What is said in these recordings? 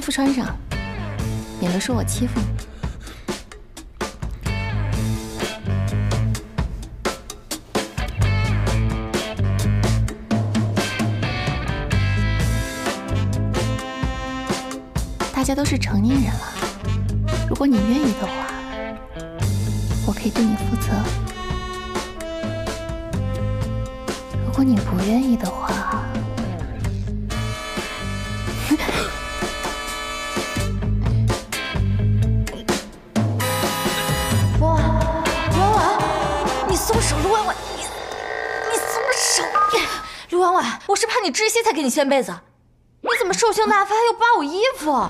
衣服穿上，免得说我欺负你。大家都是成年人了，如果你愿意的话，我可以对你负责；如果你不愿意的话，松手，陆婉婉，你你松手！陆婉婉，我是怕你窒息才给你掀被子，你怎么兽性大发又扒我衣服？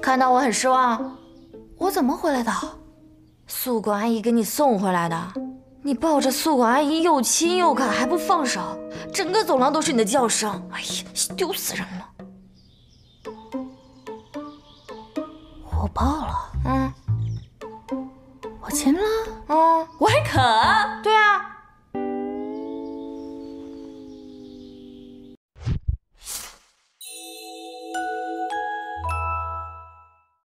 看到我很失望？我怎么回来的？宿管阿姨给你送回来的。你抱着宿管阿姨又亲又啃，还不放手，整个走廊都是你的叫声。哎呀，丢死人了！我抱了，嗯。我亲了，嗯，我还啃。